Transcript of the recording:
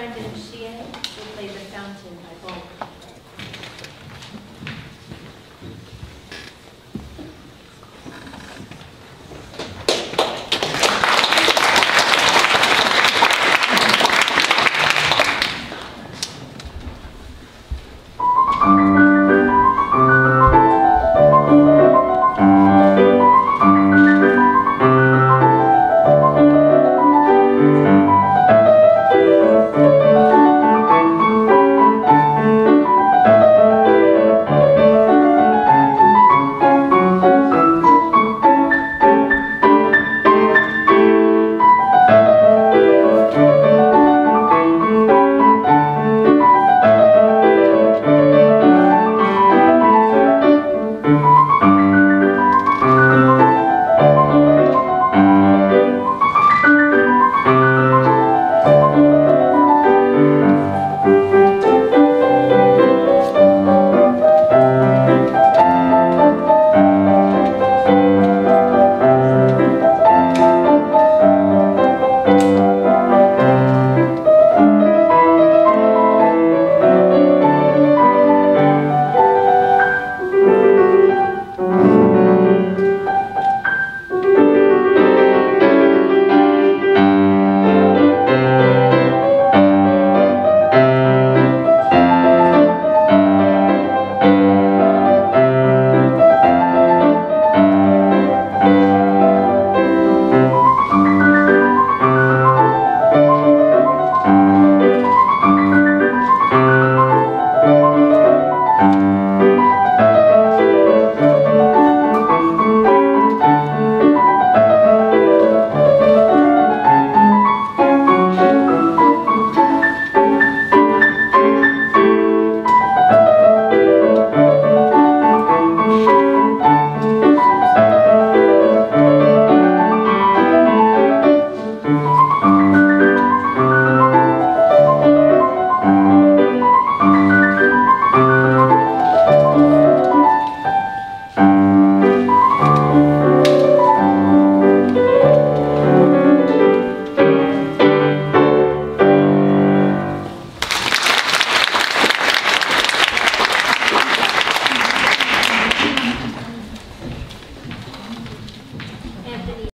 In Shea who played the fountain by Bach.